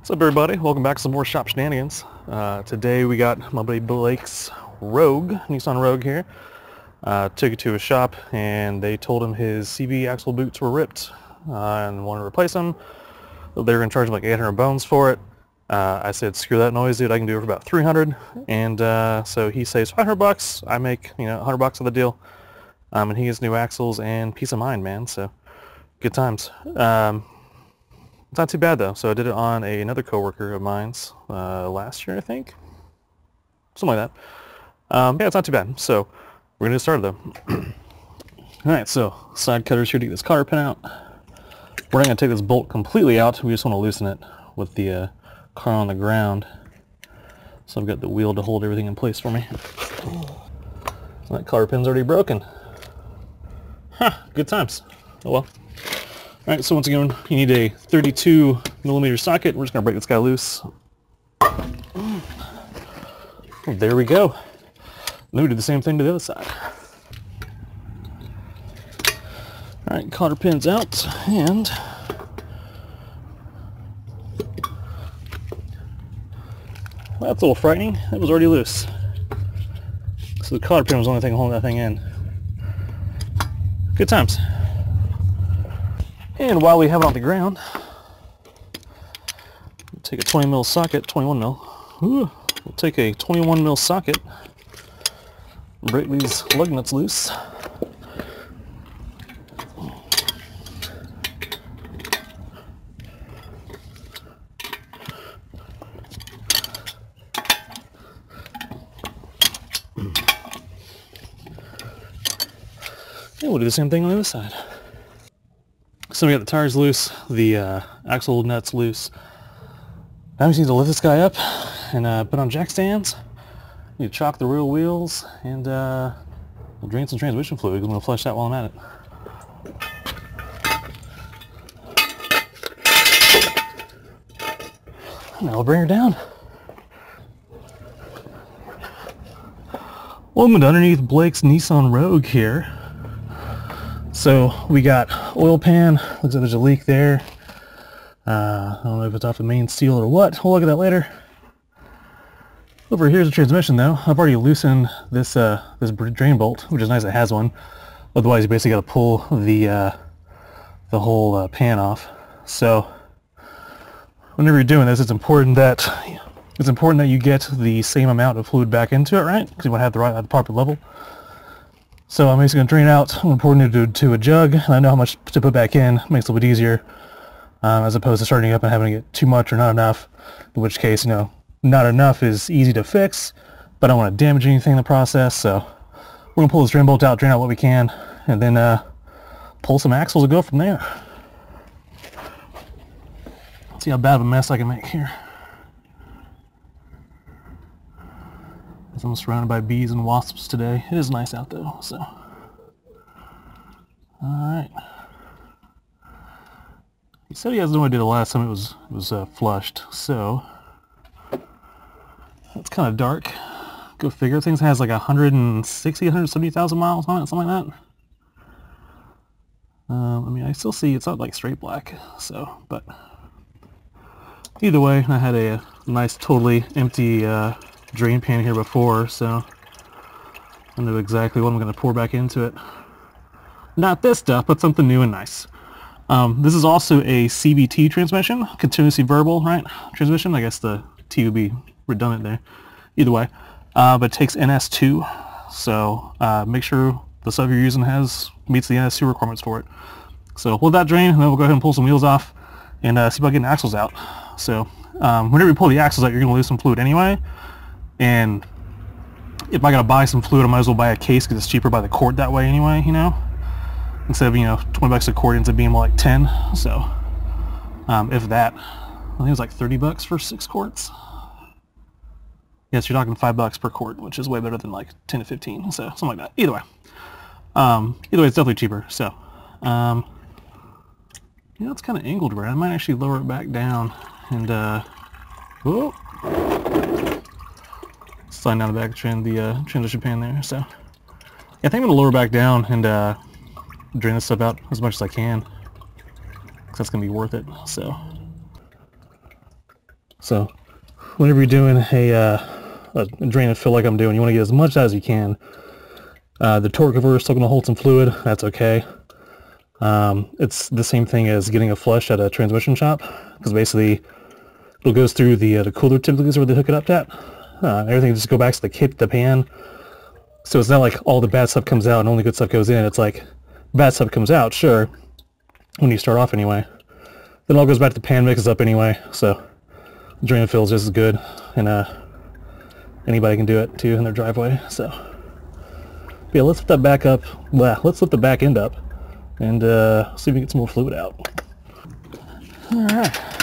What's up everybody? Welcome back to some more Shop Shenanigans. Uh, today we got my buddy Blake's Rogue, Nissan Rogue here. Uh, took it to a shop and they told him his CV axle boots were ripped uh, and wanted to replace them. They were going to charge him like 800 bones for it. Uh, I said, screw that noise, dude. I can do it for about 300. And uh, so he saves 500 bucks. I make, you know, 100 bucks of the deal. Um, and he gets new axles and peace of mind, man. So good times. Um, it's not too bad though. So I did it on a, another coworker of mine's uh, last year, I think. Something like that. Um, yeah, it's not too bad. So we're gonna get started though. All right, so side cutters here to get this cotter pin out. We're not gonna take this bolt completely out. We just want to loosen it with the uh, car on the ground. So I've got the wheel to hold everything in place for me. That cotter pin's already broken. Huh, good times. Oh well. Alright, so once again, you need a 32 millimeter socket. We're just going to break this guy loose. Mm. There we go. Then we do the same thing to the other side. Alright, cotter pins out, and... That's a little frightening. That was already loose. So the cotter pin was the only thing holding that thing in. Good times. And while we have it on the ground, take a 20 mil socket, 21 mil. Ooh, we'll take a 21 mil socket, break these lug nuts loose. And we'll do the same thing on the other side. So we got the tires loose, the uh, axle nuts loose. Now we just need to lift this guy up and uh, put on jack stands. We need to chalk the rear wheels and uh, we'll drain some transmission fluid I'm going to flush that while I'm at it. Now we'll bring her down. Welcome to underneath Blake's Nissan Rogue here. So we got oil pan, looks like there's a leak there. Uh, I don't know if it's off the main seal or what. We'll look at that later. Over here's the transmission though. I've already loosened this uh, this drain bolt, which is nice it has one. Otherwise you basically got to pull the uh, the whole uh, pan off. So whenever you're doing this, it's important that it's important that you get the same amount of fluid back into it, right? Because you want to have the right at the proper level. So I'm basically going to drain out. I'm it to, to a jug, and I know how much to put back in. It makes it a little bit easier, um, as opposed to starting up and having to get too much or not enough, in which case, you know, not enough is easy to fix, but I don't want to damage anything in the process, so we're going to pull this drain bolt out, drain out what we can, and then uh, pull some axles and go from there. Let's see how bad of a mess I can make here. I'm surrounded by bees and wasps today. It is nice out though, so. Alright. He said he has no idea the last time it was it was uh, flushed, so that's kind of dark. Go figure. Things has like 160, 170,000 miles on it, something like that. Um, I mean, I still see it's not like straight black, so, but either way, I had a, a nice, totally empty uh, drain pan here before, so I know exactly what I'm going to pour back into it. Not this stuff, but something new and nice. Um, this is also a CVT transmission, continuously variable, right? Transmission, I guess the T would be redundant there. Either way, uh, but it takes NS2, so uh, make sure the stuff you're using has meets the NS2 requirements for it. So let that drain, and then we'll go ahead and pull some wheels off and uh, see about getting axles out. So um, whenever you pull the axles out, you're going to lose some fluid anyway. And if I gotta buy some fluid, I might as well buy a case because it's cheaper by the quart that way anyway, you know? Instead of, you know, 20 bucks a quart ends up being more like 10. So, um, if that, I think it was like 30 bucks for six quarts. Yes, you're talking five bucks per quart, which is way better than like 10 to 15. So, something like that. Either way. Um, either way, it's definitely cheaper. So, um, you know, it's kind of angled right. I might actually lower it back down and, uh, whoa sliding down the back of the uh, transition pan there. So yeah, I think I'm gonna lower back down and uh, drain this stuff out as much as I can. Cause that's gonna be worth it. So So whenever you're doing a, uh, a drain and fill like I'm doing, you want to get as much as you can. Uh, the torque converter is still to hold some fluid. That's okay. Um, it's the same thing as getting a flush at a transmission shop because basically it goes through the, uh, the cooler typically is where they hook it up at. Uh, everything just go back to the kit, the pan. So it's not like all the bad stuff comes out and only good stuff goes in. It's like bad stuff comes out, sure, when you start off anyway. Then all goes back to the pan, mixes up anyway. So drain and fill is just as good, and uh, anybody can do it too in their driveway. So yeah, let's lift that back up. Let's lift the back end up and uh, see if we can get some more fluid out. All right.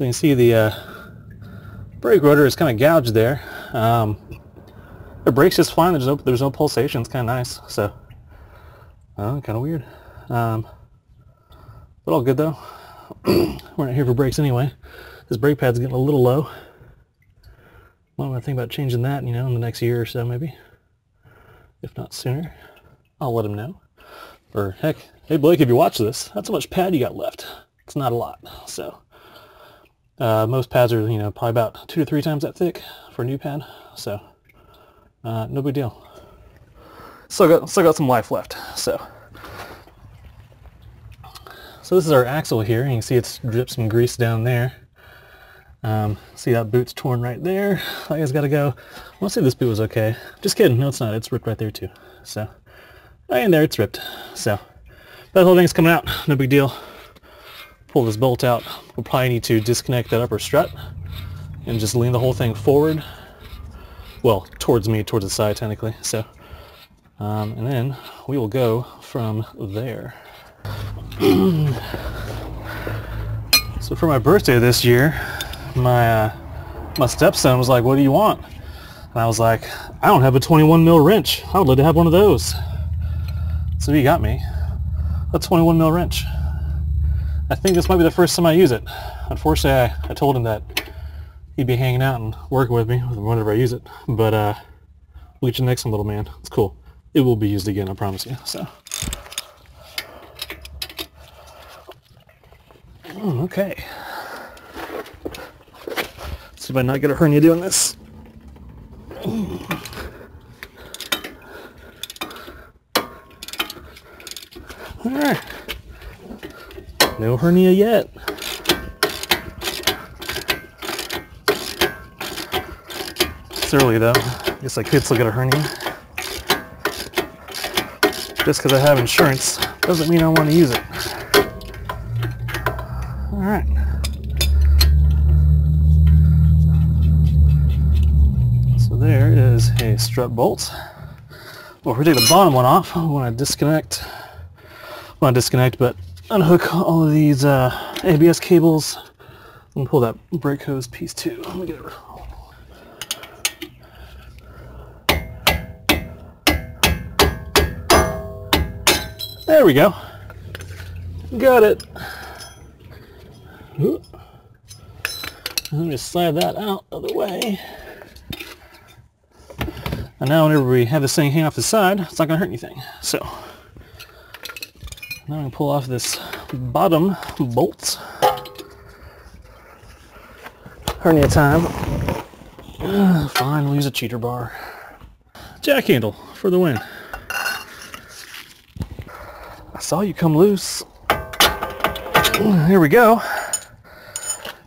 So you can see the uh, brake rotor is kind of gouged there. Um, it brakes just fine. There's no there's no pulsation. It's kind of nice. So, uh, kind of weird. Um, but all good though. We're not here for brakes anyway. This brake pad's getting a little low. Want to think about changing that, you know, in the next year or so maybe. If not sooner. I'll let him know. Or heck, hey Blake, if you watch this, that's how much pad you got left. It's not a lot. So uh, most pads are, you know, probably about two to three times that thick for a new pad, so uh, no big deal. Still got, still got some life left, so. So this is our axle here. You can see it's dripped some grease down there. Um, see that boot's torn right there. I guess got to go. I want to say this boot was okay. Just kidding. No, it's not. It's ripped right there too. So right in there, it's ripped. So that whole thing's coming out. No big deal pull this bolt out, we'll probably need to disconnect that upper strut and just lean the whole thing forward. Well, towards me, towards the side technically. So, um, and then we will go from there. so for my birthday this year, my uh, my stepson was like, "What do you want?" And I was like, "I don't have a 21 mil wrench. I would love to have one of those." So he got me a 21 mil wrench. I think this might be the first time I use it. Unfortunately, I, I told him that he'd be hanging out and working with me whenever I use it. But uh, bleach the next one, little man. It's cool. It will be used again, I promise you. So. Mm, okay. See if I not get a hernia doing this. All No hernia yet. It's early though. I guess I could still get a hernia. Just because I have insurance doesn't mean I want to use it. Alright. So there is a strut bolt. Well, if we take the bottom one off, I want to disconnect. I want to disconnect, but unhook all of these uh, ABS cables and pull that brake hose piece too. Let me get it. There we go. Got it. Let me slide that out of the way. And now whenever we have this thing hang off the side, it's not going to hurt anything. So now I'm going to pull off this bottom bolt. Hernia time. Uh, fine, we'll use a cheater bar. Jack handle for the win. I saw you come loose. Here we go.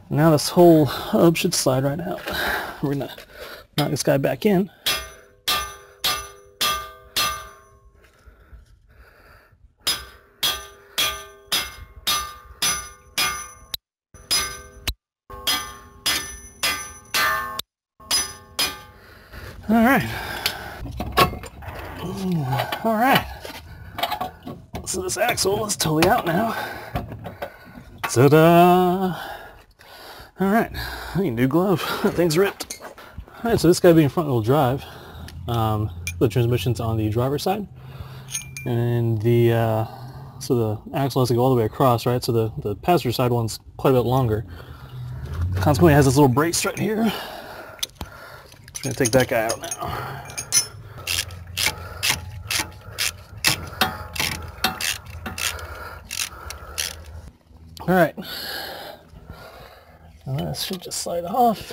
Now this whole hub should slide right out. We're to knock this guy back in. All right. All right. So this axle is totally out now. Ta-da! All right, new glove. That thing's ripped. All right, so this guy being front wheel drive, um, the transmission's on the driver's side, and the uh, so the axle has to go all the way across, right? So the, the passenger side one's quite a bit longer. Consequently, it has this little brace right here. Gonna take that guy out now. All right. Now this should just slide off.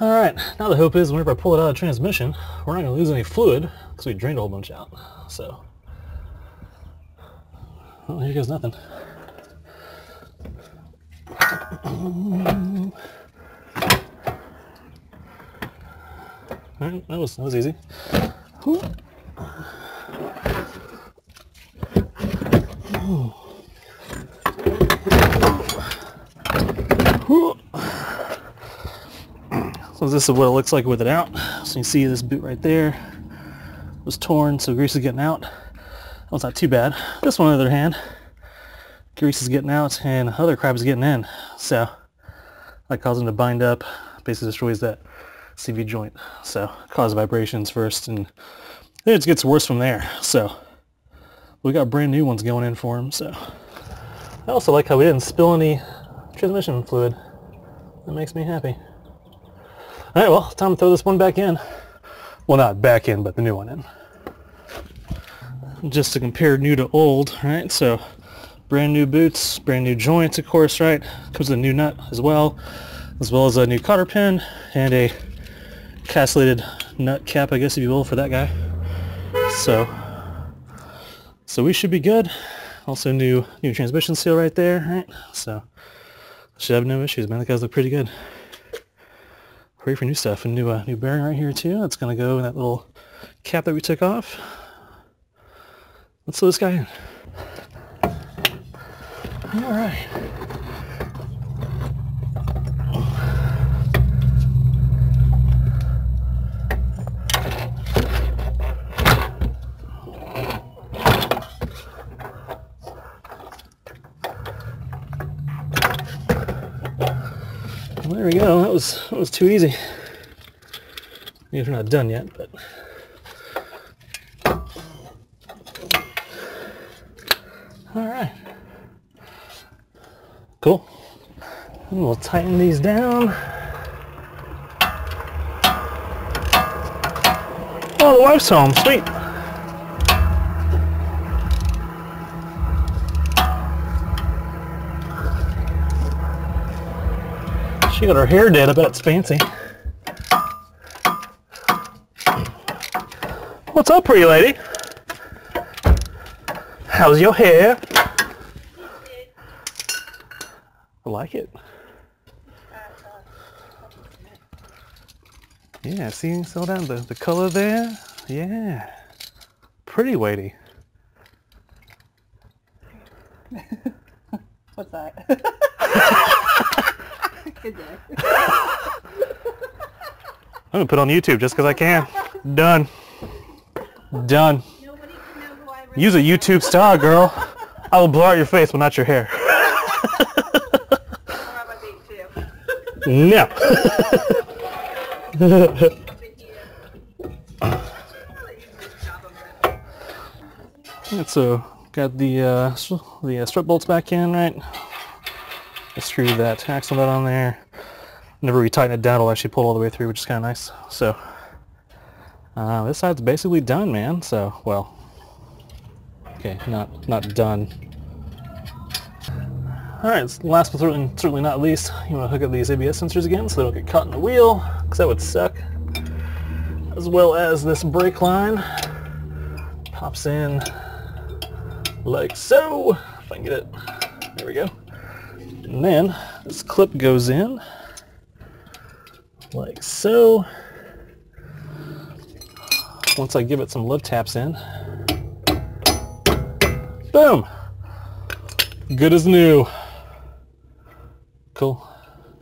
All right, now the hope is whenever I pull it out of transmission, we're not gonna lose any fluid because we drained a whole bunch out, so. Well, here goes nothing. All right, that was, that was easy. So this is what it looks like with it out. So you see this boot right there was torn, so grease is getting out. Well, it's not too bad. This one, on the other hand, grease is getting out and other crap is getting in. So that causing them to bind up. Basically destroys that CV joint. So cause vibrations first and it gets worse from there. So we got brand new ones going in for them. So I also like how we didn't spill any transmission fluid. That makes me happy. All right, well, time to throw this one back in. Well, not back in, but the new one in. Just to compare new to old, right? So brand new boots, brand new joints, of course, right? Comes with a new nut as well, as well as a new cotter pin and a castellated nut cap, I guess, if you will, for that guy. So, so we should be good. Also new new transmission seal right there, right? So should have no issues, man. The guys look pretty good. Ready for new stuff. A new uh, new bearing right here too. That's gonna go in that little cap that we took off. Let's throw this guy in. All right. There we go. That was that was too easy. Maybe we're not done yet, but all right. Cool. And we'll tighten these down. Oh, the wife's home. Sweet. She got her hair did. I bet it's fancy. What's up, pretty lady? How's your hair? I like it. Yeah, see, so down the, the color there. Yeah. Pretty weighty. What's that? I'm gonna put on YouTube just because I can. Done. Done. Use a YouTube star, girl. I will blow out your face, but not your hair. No. So got the uh, the uh, strut bolts back in, right? I screwed that axle nut on there. Whenever we tighten it down, it'll actually pull all the way through, which is kind of nice. So uh, this side's basically done, man. So well, okay, not not done. All right, last but certainly, certainly not least, you want to hook up these ABS sensors again so they don't get caught in the wheel, because that would suck. As well as this brake line pops in like so. If I can get it. There we go. And then this clip goes in like so. Once I give it some love taps in. Boom! Good as new. Cool.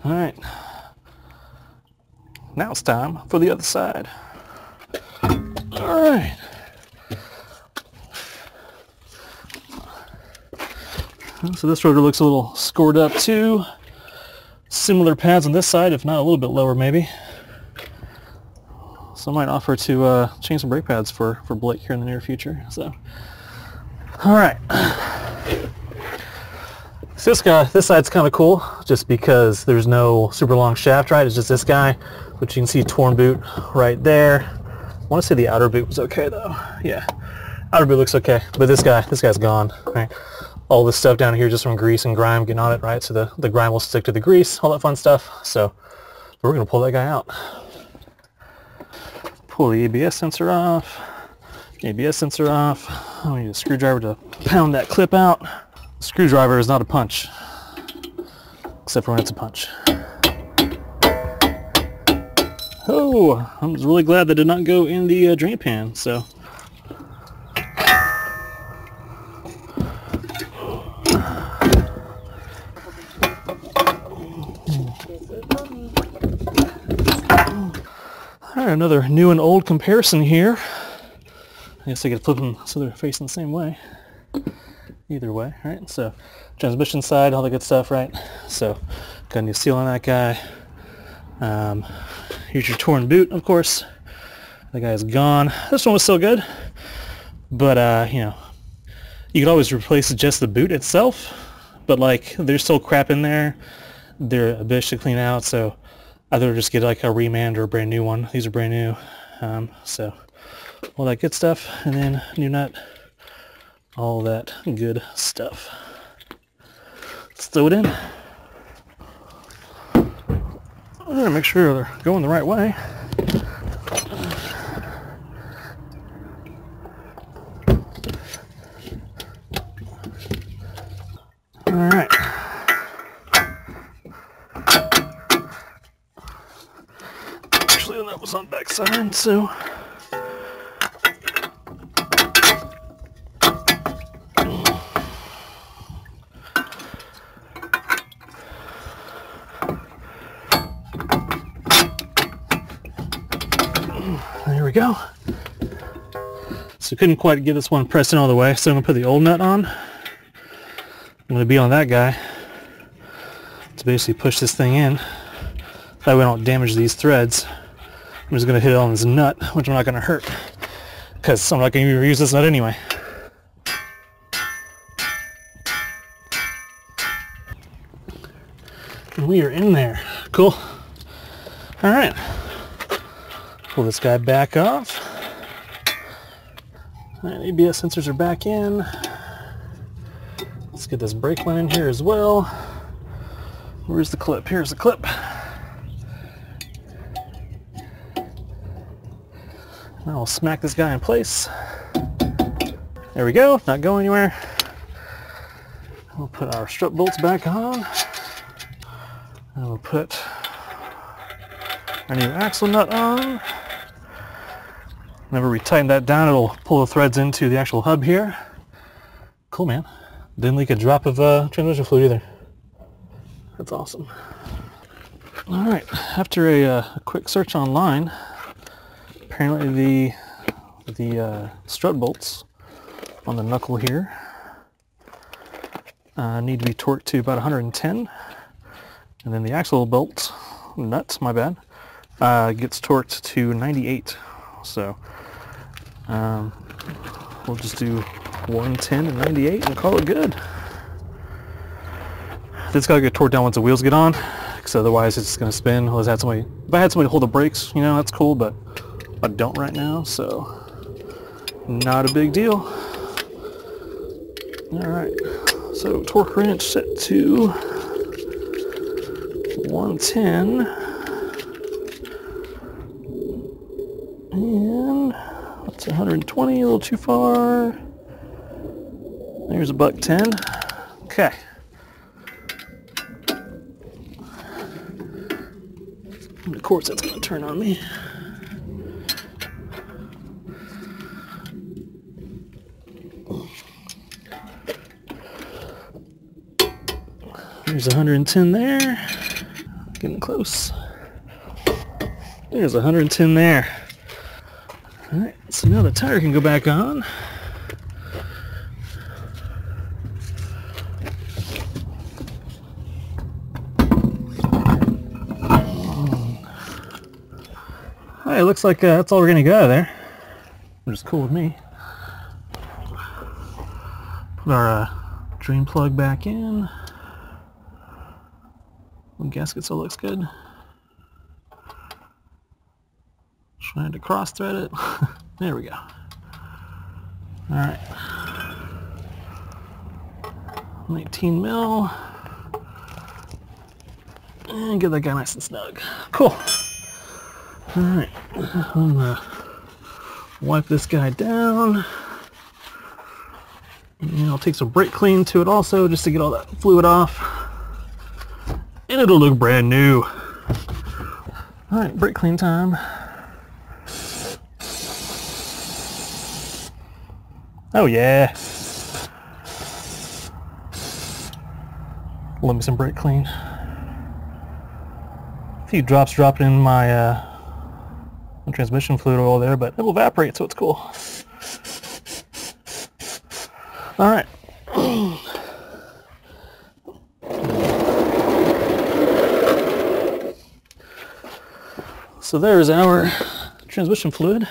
All right. Now it's time for the other side. All right. So this rotor looks a little scored up too. Similar pads on this side, if not a little bit lower maybe. So I might offer to uh, change some brake pads for, for Blake here in the near future. So All right. So this guy, this side's kind of cool, just because there's no super long shaft, right? It's just this guy, which you can see torn boot right there. I want to say the outer boot was okay though. Yeah, outer boot looks okay, but this guy, this guy's gone, right? All this stuff down here just from grease and grime getting on it, right? So the, the grime will stick to the grease, all that fun stuff. So we're gonna pull that guy out. Pull the ABS sensor off. ABS sensor off. I need a screwdriver to pound that clip out. screwdriver is not a punch, except for when it's a punch. Oh, I'm really glad that did not go in the uh, drain pan, so. Right, another new and old comparison here. I guess I could flip them so they're facing the same way. Either way, right? So transmission side, all the good stuff, right? So got a new seal on that guy. Um, here's your torn boot, of course. That guy's gone. This one was still good, but uh, you know, you could always replace just the boot itself. But like, there's still crap in there. They're a bitch to clean out, so either just get like a remand or a brand new one. These are brand new, um, so all that good stuff, and then new nut, all that good stuff. Let's throw it in. I'm gonna make sure they're going the right way. All right. Actually, that was on back side, so. There we go. So couldn't quite get this one pressed in all the way, so I'm to put the old nut on. I'm to be on that guy to basically push this thing in. That way I don't damage these threads. I'm just going to hit it on this nut, which I'm not going to hurt. Because I'm not going to use this nut anyway. And we are in there. Cool. Alright pull this guy back off. And ABS sensors are back in. Let's get this brake line in here as well. Where's the clip? Here's the clip. Now I'll smack this guy in place. There we go, not going anywhere. We'll put our strut bolts back on. And we'll put our new axle nut on. Whenever we tighten that down, it'll pull the threads into the actual hub here. Cool, man. Didn't leak a drop of uh, transmission fluid either. That's awesome. All right, after a, uh, a quick search online, apparently the the uh, strut bolts on the knuckle here uh, need to be torqued to about 110, and then the axle bolt nuts, my bad, uh, gets torqued to 98. So um, we'll just do 110 and 98 and call it good. It's got to get torqued down once the wheels get on, because otherwise it's to spin. I had somebody, if I had somebody hold the brakes, you know, that's cool, but I don't right now, so not a big deal. All right, so torque wrench set to 110. And that's 120, a little too far. There's a buck 10. Okay. And Of course that's going to turn on me. There's 110 there. Getting close. There's 110 there. Alright, so now the tire can go back on. Alright, looks like uh, that's all we're going to get out of there. Which is cool with me. Put our uh, drain plug back in. The gasket still looks good. Trying to cross thread it. there we go. Alright. 19 mil. And get that guy nice and snug. Cool. Alright. I'm gonna wipe this guy down. And I'll take some brake clean to it also just to get all that fluid off. And it'll look brand new. Alright, brake clean time. Oh yeah. Let me some brake clean. A few drops dropping in my, uh, my transmission fluid oil there, but it'll evaporate, so it's cool. All So there's our transmission fluid.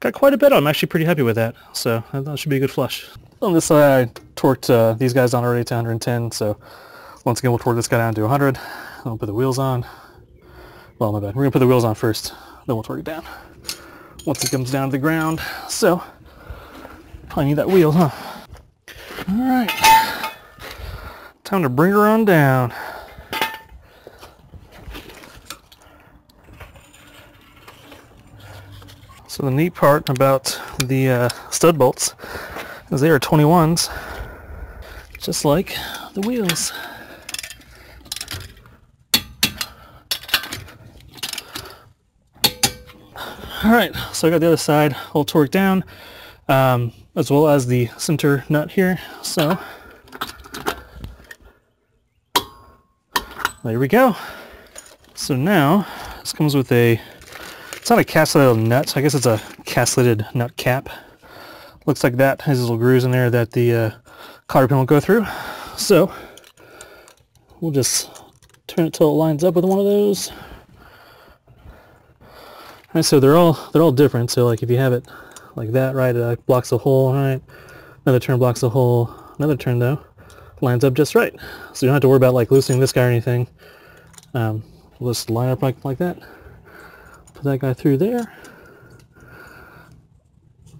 Got quite a bit on. I'm actually pretty happy with that. So that should be a good flush. On this side, I torqued uh, these guys on already to 110. So once again, we'll torque this guy down to 100. I'll put the wheels on. Well, my bad. We're going to put the wheels on first. Then we'll torque it down. Once it comes down to the ground. So I need that wheel, huh? All right. Time to bring her on down. So the neat part about the uh, stud bolts is they are 21s, just like the wheels. Alright, so I got the other side all torqued down, um, as well as the center nut here, so there we go. So now, this comes with a it's not a castellated nut. so I guess it's a castellated nut cap. Looks like that has little grooves in there that the uh, cotter pin will go through. So we'll just turn it till it lines up with one of those. And so they're all they're all different. So like if you have it like that, right, it uh, blocks the hole, right? Another turn blocks the hole. Another turn though lines up just right. So you don't have to worry about like loosening this guy or anything. Um, we'll just line up like like that that guy through there.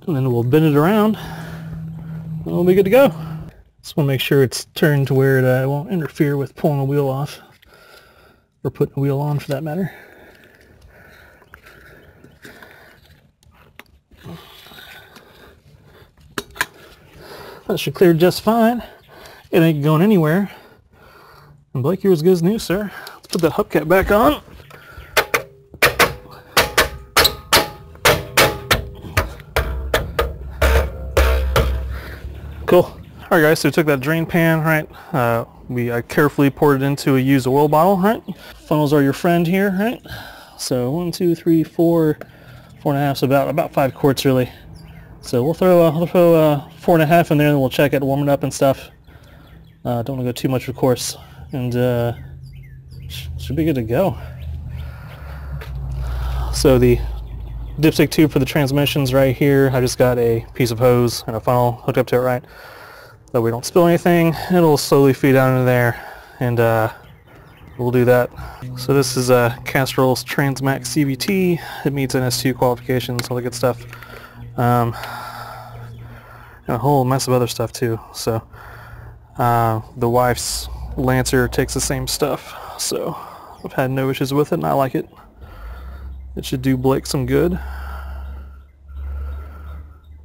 And then we'll bend it around. And we'll be good to go. Just want to make sure it's turned to where it uh, won't interfere with pulling a wheel off. Or putting a wheel on for that matter. That should clear just fine. It ain't going anywhere. And Blake, you're as good as new, sir. Let's put that hubcap back on. Cool. Alright guys, so we took that drain pan, right, uh, we I carefully poured it into a used oil bottle, right? Funnels are your friend here, right? So one, two, three, four, four and a half, so about, about five quarts really. So we'll throw, uh, we'll throw uh, four and a half in there and we'll check it, warm it up and stuff. Uh, don't want to go too much of course. And uh, should be good to go. So the dipstick tube for the transmissions right here. I just got a piece of hose and a funnel hooked up to it right. That we don't spill anything. It'll slowly feed down into there and uh, we'll do that. So this is a Castrol's Transmax CVT. It meets NS2 qualifications, all the good stuff. Um, a whole mess of other stuff too. So uh, the wife's Lancer takes the same stuff. So I've had no issues with it and I like it. It should do Blake some good.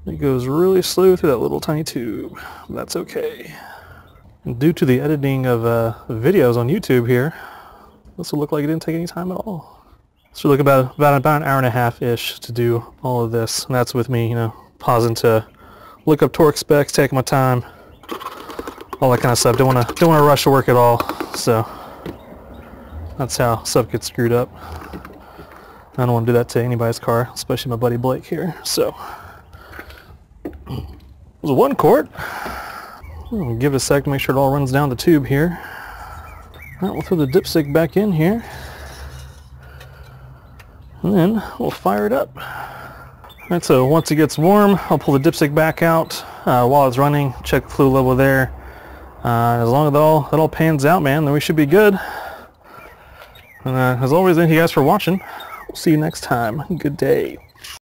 It goes really slow through that little tiny tube. That's okay. And due to the editing of uh, videos on YouTube here, this will look like it didn't take any time at all. So look about about about an hour and a half ish to do all of this, and that's with me, you know, pausing to look up torque specs, taking my time, all that kind of stuff. Don't want to don't want to rush to work at all. So that's how stuff gets screwed up. I don't want to do that to anybody's car, especially my buddy Blake here. So, it was one quart. We'll give it a sec to make sure it all runs down the tube here. Right, we'll throw the dipstick back in here. And then we'll fire it up. Alright, so once it gets warm, I'll pull the dipstick back out. uh, while it's running. Check the fluid level there. Uh, as long as it all, it all pans out, man, then we should be good. And uh, as always, thank you guys for watching. We'll see you next time. Good day.